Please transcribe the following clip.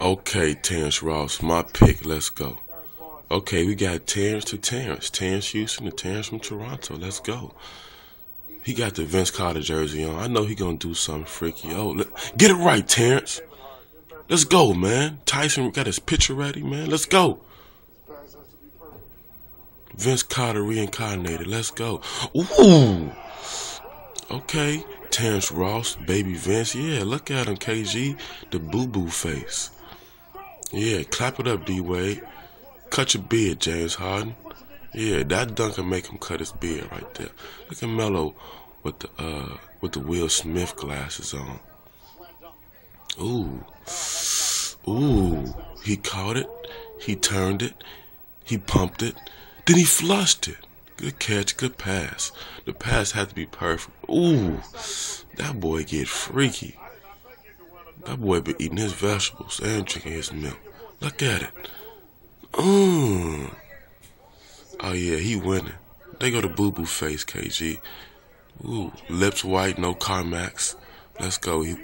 Okay, Terrence Ross, my pick. Let's go. Okay, we got Terrence to Terrence. Terrence Houston to Terrence from Toronto. Let's go. He got the Vince Carter jersey on. I know he gonna do something freaky. Oh, let, get it right, Terrence. Let's go, man. Tyson got his picture ready, man. Let's go. Vince Carter reincarnated. Let's go. Ooh. Okay. Terrence Ross, baby Vince. Yeah, look at him, KG. The boo boo face. Yeah, clap it up, D Wade. Cut your beard, James Harden. Yeah, that dunk can make him cut his beard right there. Look at Melo with the uh with the Will Smith glasses on. Ooh. Ooh. He caught it. He turned it. He pumped it. Then he flushed it. Good catch, good pass. The pass had to be perfect. Ooh. That boy get freaky. That boy be eating his vegetables and drinking his milk. Look at it. Mmm. Oh yeah, he winning. They go to boo boo face, KG. Ooh, lips white, no Carmex. Let's go. He